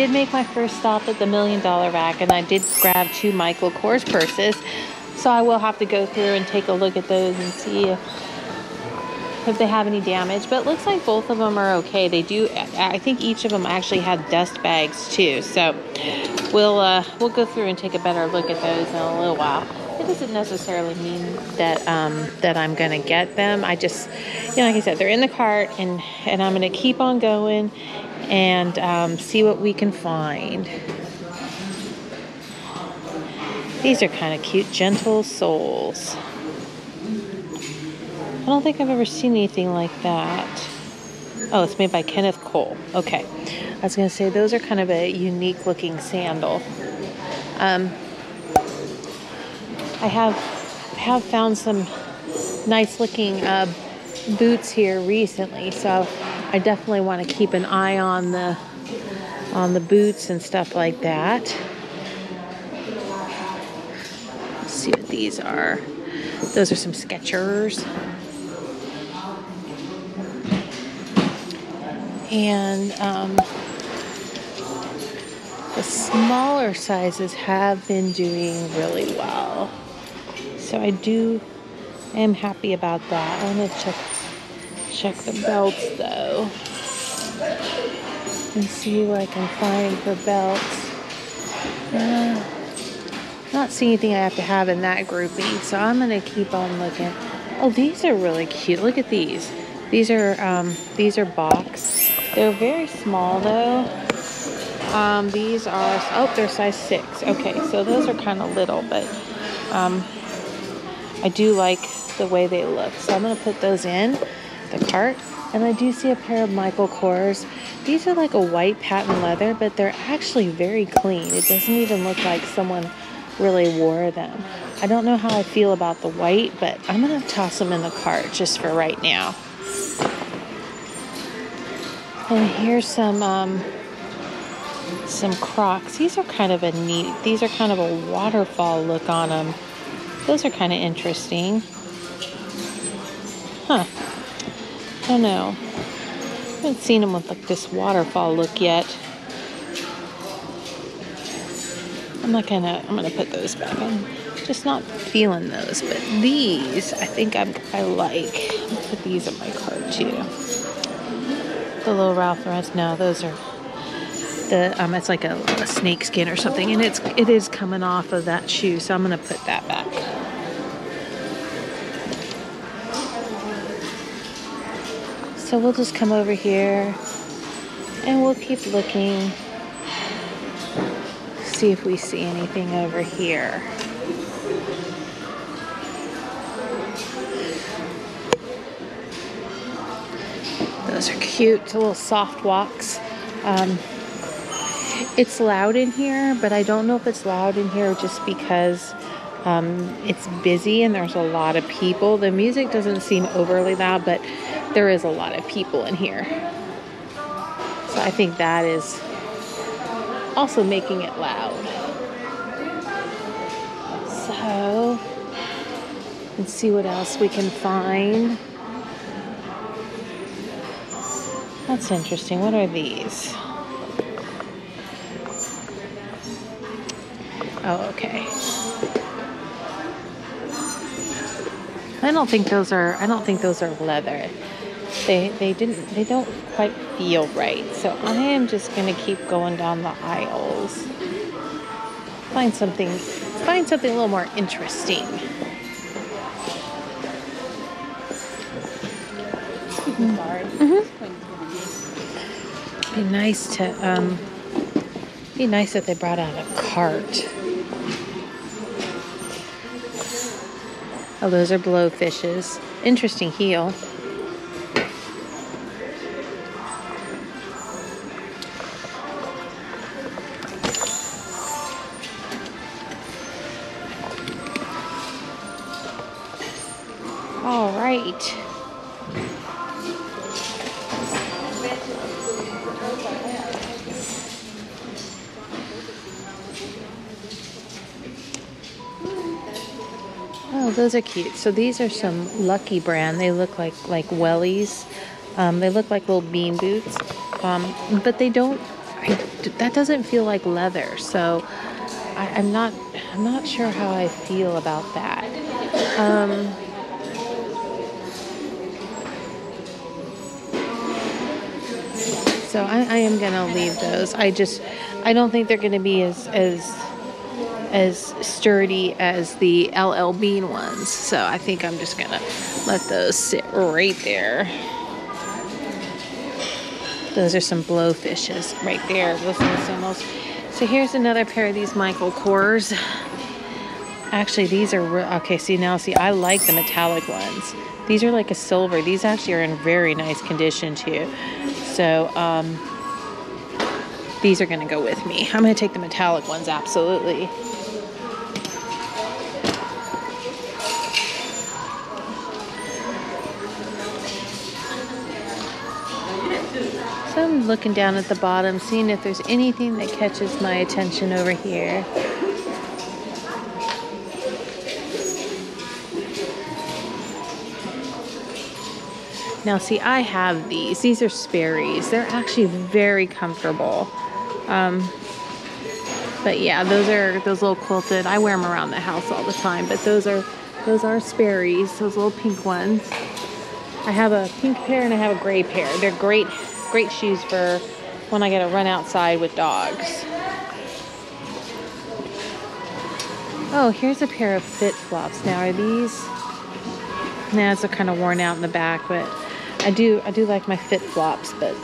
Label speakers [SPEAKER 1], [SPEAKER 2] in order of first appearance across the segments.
[SPEAKER 1] Did make my first stop at the Million Dollar Rack and I did grab two Michael Kors purses. So I will have to go through and take a look at those and see if, if they have any damage. But looks like both of them are okay. They do, I think each of them actually had dust bags too. So we'll, uh, we'll go through and take a better look at those in a little while doesn't necessarily mean that um, that I'm gonna get them. I just, you know, like I said, they're in the cart, and and I'm gonna keep on going and um, see what we can find. These are kind of cute, gentle souls. I don't think I've ever seen anything like that. Oh, it's made by Kenneth Cole. Okay. I was going to say, those are kind of a unique looking sandal. Um, I have have found some nice looking uh, boots here recently, so I definitely want to keep an eye on the on the boots and stuff like that. Let's see what these are. Those are some Skechers. And um, the smaller sizes have been doing really well. So I do am happy about that. I want to check check the belts though and see what I can find for belts. Uh, not seeing anything I have to have in that grouping, so I'm gonna keep on looking. Oh, these are really cute. Look at these. These are um, these are box. They're very small though. Um, these are oh, they're size six. Okay, so those are kind of little, but um, I do like the way they look. So I'm gonna put those in the cart. And I do see a pair of Michael Kors. These are like a white patent leather, but they're actually very clean. It doesn't even look like someone really wore them. I don't know how I feel about the white, but I'm going to toss them in the cart just for right now. And here's some um, some Crocs. These are kind of a neat, these are kind of a waterfall look on them. Those are kind of interesting. Huh I don't know. I haven't seen them with like this waterfall look yet. I'm not gonna. I'm gonna put those back. I'm just not feeling those, but these I think I'm, I like. I'll put these in my cart too. The little Ralph Lauren. No, those are the um. It's like a, a snake skin or something, and it's it is coming off of that shoe, so I'm gonna put that back. So we'll just come over here and we'll keep looking. See if we see anything over here. Those are cute, little soft walks. Um, it's loud in here, but I don't know if it's loud in here just because um, it's busy and there's a lot of people. The music doesn't seem overly loud, but there is a lot of people in here. So I think that is also making it loud. So let's see what else we can find. That's interesting. What are these? Oh, okay. I don't think those are I don't think those are leather they they didn't they don't quite feel right. So I am just gonna keep going down the aisles. Find something find something a little more interesting. Mm-hmm. Be nice to um, be nice if they brought out a cart. Oh, those are blowfishes. Interesting heel. Right. Oh, those are cute. So these are some Lucky brand. They look like like wellies. Um, they look like little bean boots, um, but they don't. I, that doesn't feel like leather. So I, am not I'm not sure how I feel about that. Um, so I, I am gonna leave those. I just I don't think they're gonna be as as as sturdy as the LL Bean ones. So I think I'm just gonna let those sit right there. Those are some blowfishes right there. Those are the symbols. So here's another pair of these Michael Kors. Actually, these are, okay, see now, see, I like the metallic ones. These are like a silver. These actually are in very nice condition too. So, um, these are gonna go with me. I'm gonna take the metallic ones, absolutely. So I'm looking down at the bottom, seeing if there's anything that catches my attention over here. Now see, I have these. These are Sperry's. They're actually very comfortable. Um, but yeah, those are those little quilted. I wear them around the house all the time, but those are those are Sperry's, those little pink ones. I have a pink pair and I have a gray pair. They're great Great shoes for when I get to run outside with dogs. Oh, here's a pair of fit flops. Now, are these? Nah, they're kind of worn out in the back, but I do I do like my fit flops, but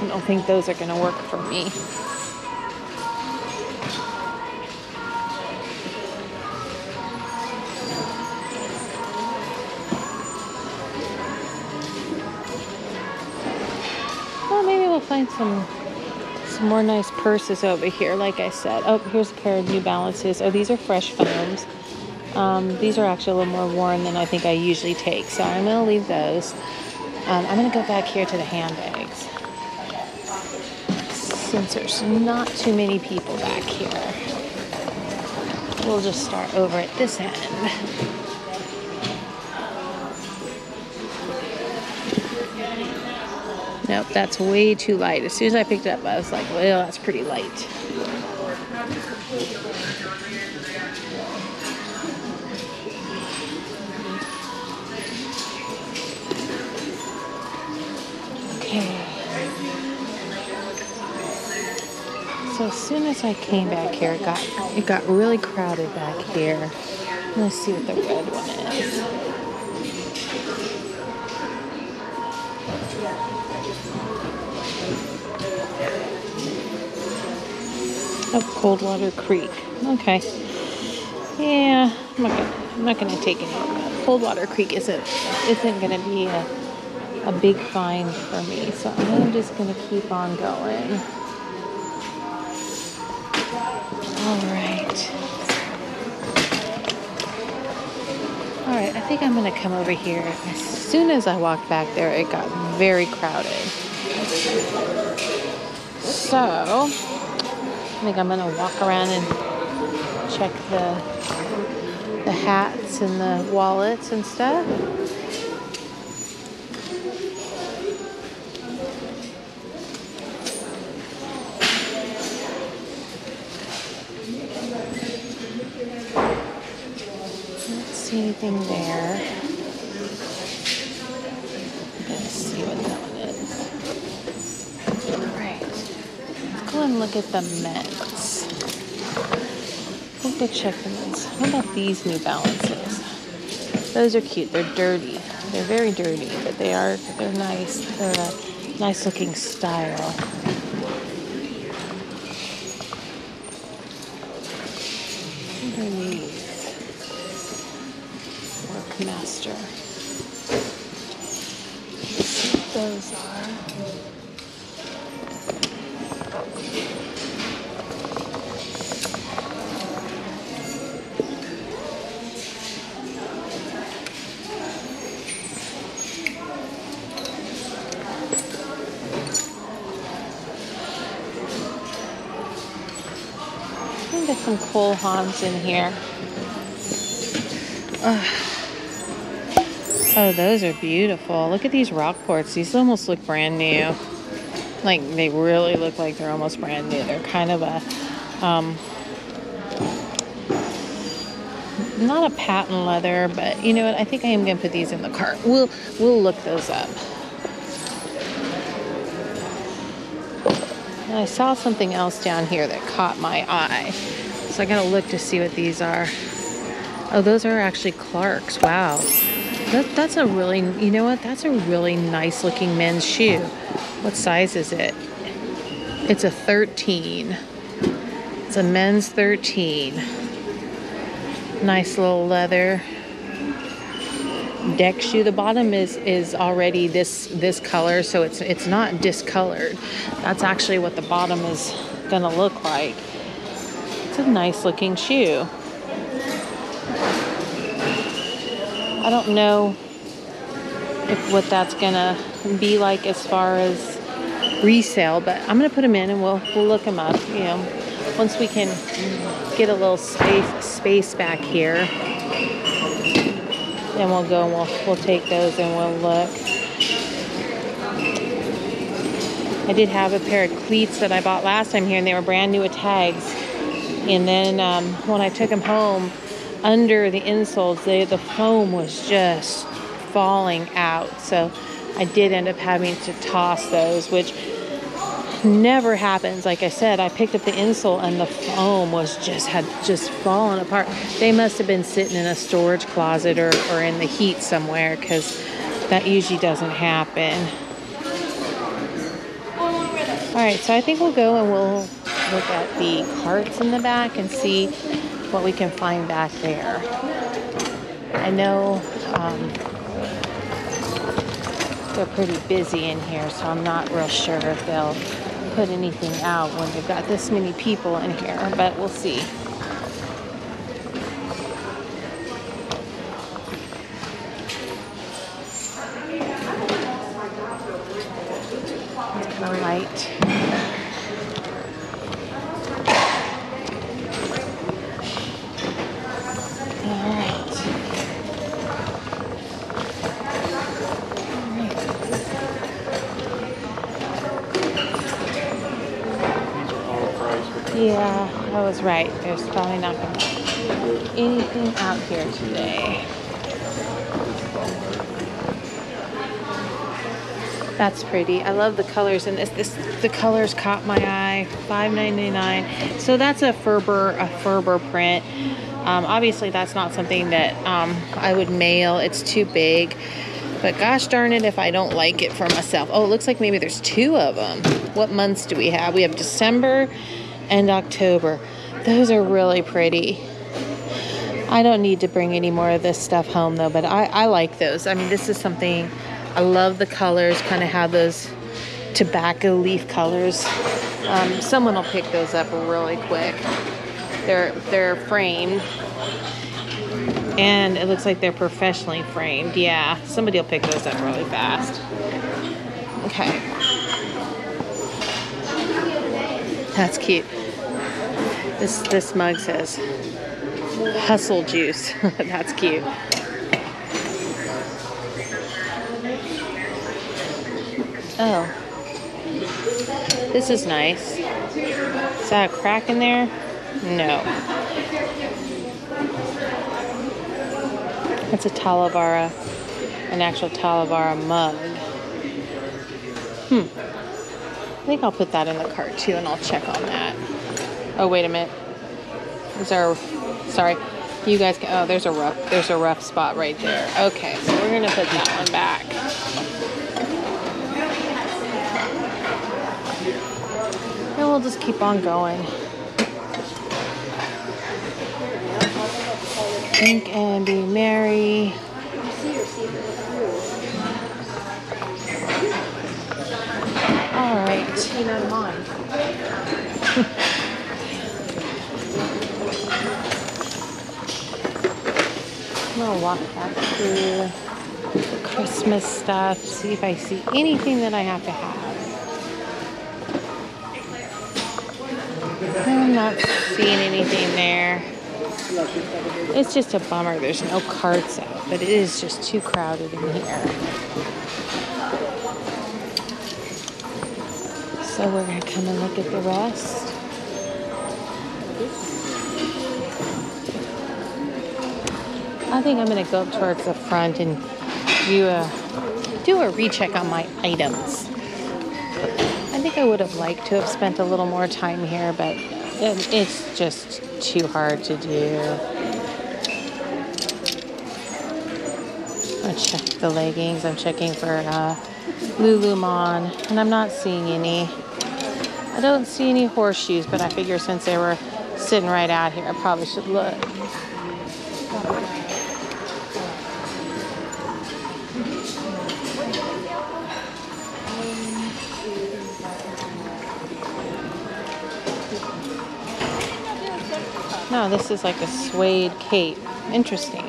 [SPEAKER 1] I don't think those are to work for me. Well, maybe we'll find some some more nice purses over here, like I said. Oh, here's a pair of New Balances. Oh, these are fresh foams. Um, these are actually a little more worn than I think I usually take, so I'm going to leave those. Um, I'm going to go back here to the handbags. Since there's not too many people back here, we'll just start over at this end. Nope, that's way too light. As soon as I picked it up, I was like, well, that's pretty light. So as soon as I came back here, it got it got really crowded back here. Let's see what the red one is. of Coldwater Creek. Okay. Yeah, I'm not gonna, I'm not gonna take any. Coldwater Creek isn't isn't gonna be a, a big find for me, so I'm just gonna keep on going. All right. All right, I think I'm gonna come over here. As soon as I walked back there, it got very crowded. So, I think I'm gonna walk around and check the the hats and the wallets and stuff. See anything there. Let's see what that one is. All right. Let's go and look at the men's. I think they check the men's. What about these New Balances? Those are cute. They're dirty. They're very dirty, but they are they're nice. They're a nice looking style. Some Cole Haans in here. Oh, those are beautiful. Look at these rock quartz. These almost look brand new. Like they really look like they're almost brand new. They're kind of a um, not a patent leather, but you know what? I think I am gonna put these in the cart. We'll we'll look those up. And I saw something else down here that caught my eye. So I gotta look to see what these are. Oh, those are actually Clark's. Wow. That, that's a really, you know what? That's a really nice looking men's shoe. What size is it? It's a 13. It's a men's 13. Nice little leather deck shoe. The bottom is is already this this color, so it's it's not discolored. That's actually what the bottom is gonna look like. It's a nice looking shoe. I don't know if what that's gonna be like as far as resale, but I'm gonna put them in and we'll we'll look them up. You know, once we can get a little space space back here, then we'll go and we'll we'll take those and we'll look. I did have a pair of cleats that I bought last time here, and they were brand new with tags. And then um, when I took them home, under the insoles, they, the foam was just falling out. So I did end up having to toss those, which never happens. Like I said, I picked up the insole and the foam was just had just fallen apart. They must have been sitting in a storage closet or, or in the heat somewhere because that usually doesn't happen. All right, so I think we'll go and we'll look at the carts in the back and see what we can find back there. I know um, they're pretty busy in here, so I'm not real sure if they'll put anything out when they've got this many people in here, but we'll see. Was right. There's probably not going to be anything out here today. That's pretty. I love the colors in this. This the colors caught my eye. $5.99. So that's a Ferber a Ferber print. Um, obviously, that's not something that um, I would mail. It's too big. But gosh darn it if I don't like it for myself. Oh, it looks like maybe there's two of them. What months do we have? We have December and October. Those are really pretty. I don't need to bring any more of this stuff home though, but I, I like those. I mean, this is something, I love the colors, kind of have those tobacco leaf colors. Um, someone will pick those up really quick. They're, they're framed and it looks like they're professionally framed. Yeah, somebody will pick those up really fast. Okay. That's cute. This this mug says hustle juice. That's cute. Oh. This is nice. Is that a crack in there? No. It's a Talavera, an actual Talavera mug. Hmm. I think I'll put that in the cart too and I'll check on that. Oh, wait a minute. Is there, sorry, you guys can, oh, there's a rough, there's a rough spot right there. Okay, so we're gonna put that one back. And we'll just keep on going. Think and be merry. All right. You know mine. I'm gonna walk back through the Christmas stuff, see if I see anything that I have to have. I'm not seeing anything there. It's just a bummer there's no carts out, but it is just too crowded in here. So we're gonna come and look at the rest. I think I'm gonna go up towards the front and do a do a recheck on my items. I think I would have liked to have spent a little more time here, but it, it's just too hard to do. I check the leggings. I'm checking for uh, Lululemon, and I'm not seeing any. I don't see any horseshoes, but I figure since they were sitting right out here, I probably should look. No, this is like a suede cape. Interesting.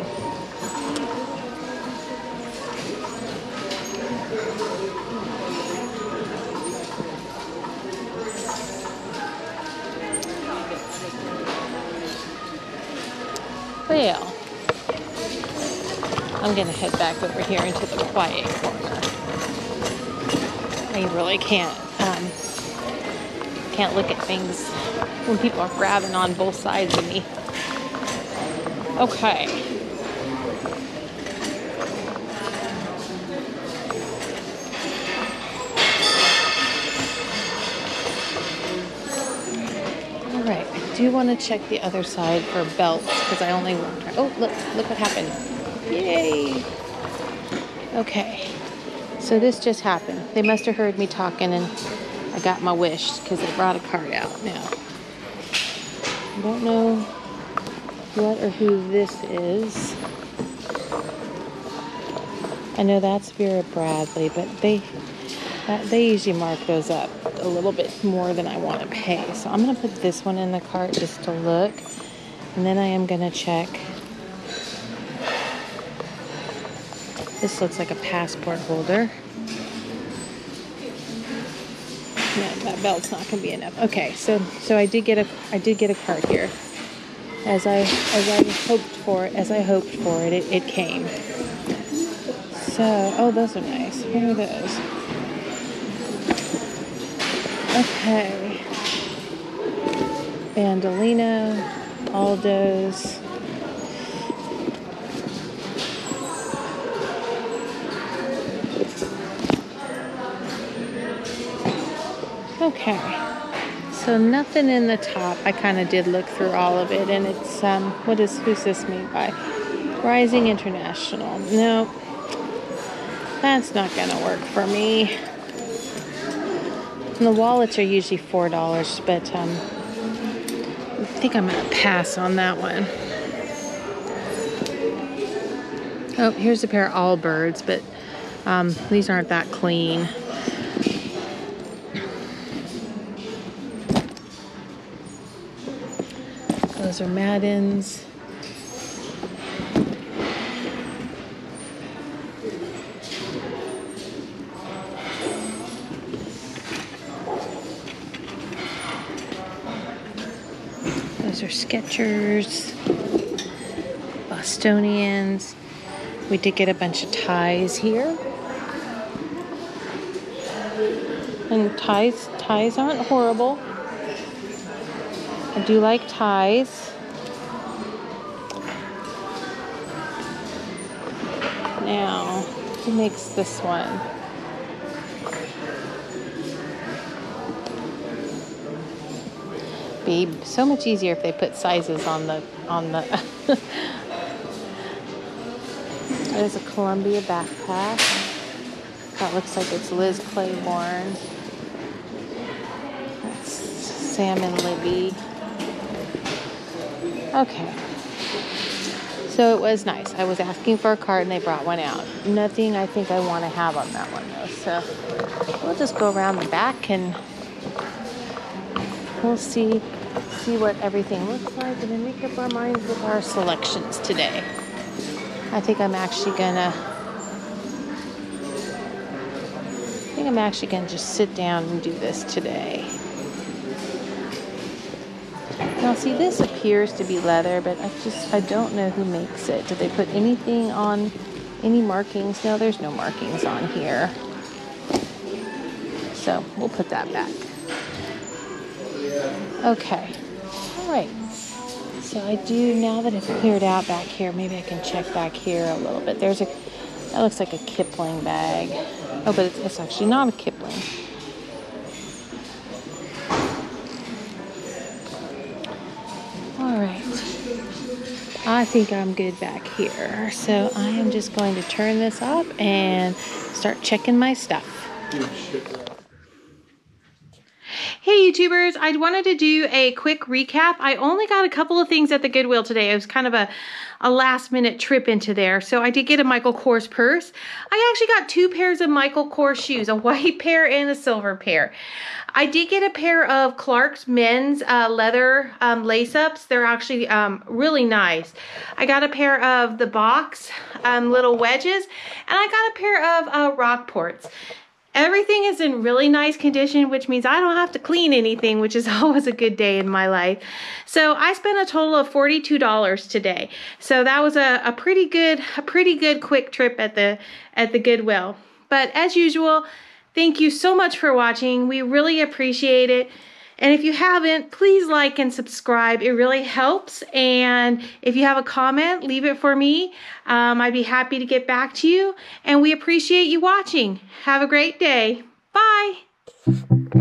[SPEAKER 1] Well, I'm gonna head back over here into the quiet corner. I really can't um, can't look at things when people are grabbing on both sides of me. Okay. All right, I do want to check the other side for belts because I only want. Oh, look, look what happened. Yay. Okay, so this just happened. They must have heard me talking and I got my wish because they brought a card out now. I don't know what or who this is. I know that's Vera Bradley, but they uh, they usually mark those up a little bit more than I want to pay. So I'm going to put this one in the cart just to look. And then I am going to check. This looks like a passport holder. Yeah, that belt's not to be enough. Okay, so so I did get a I did get a card here. As I as I hoped for it, as I hoped for it, it, it came. So, oh, those are nice. What are those? Okay. Bandolino, Aldo's. So nothing in the top. I kind of did look through all of it, and it's um, what is who's this made by? Rising International. Nope. That's not gonna work for me. And the wallets are usually four dollars, but um, I think I'm gonna pass on that one. Oh, here's a pair of Allbirds, but um, these aren't that clean. Those are Maddens. Those are Skechers, Bostonians. We did get a bunch of ties here. And ties ties aren't horrible. I do like ties. Now, who makes this one? Be so much easier if they put sizes on the on the. There's a Columbia backpack. That looks like it's Liz Claiborne. That's Sam and Libby. Okay. So it was nice. I was asking for a card and they brought one out. Nothing I think I want to have on that one though. So we'll just go around the back and we'll see see what everything looks like and then make up our minds with our selections today. I think I'm actually gonna I think I'm actually gonna just sit down and do this today. Now see, this appears to be leather, but I just, I don't know who makes it. Did they put anything on, any markings? No, there's no markings on here. So we'll put that back. Okay, all right. So I do, now that it's cleared out back here, maybe I can check back here a little bit. There's a, that looks like a Kipling bag. Oh, but it's, it's actually not a Kipling. All right. I think I'm good back here. So I am just going to turn this off and start checking my stuff. Oh, Hey YouTubers, I wanted to do a quick recap. I only got a couple of things at the Goodwill today. It was kind of a, a last minute trip into there. So I did get a Michael Kors purse. I actually got two pairs of Michael Kors shoes, a white pair and a silver pair. I did get a pair of Clark's men's uh, leather um, lace-ups. They're actually um, really nice. I got a pair of the box um, little wedges, and I got a pair of uh, Rockports. Everything is in really nice condition, which means I don't have to clean anything, which is always a good day in my life. So I spent a total of $42 today. So that was a, a pretty good, a pretty good quick trip at the, at the Goodwill. But as usual, thank you so much for watching. We really appreciate it. And if you haven't, please like and subscribe. It really helps. And if you have a comment, leave it for me. Um, I'd be happy to get back to you. And we appreciate you watching. Have a great day. Bye.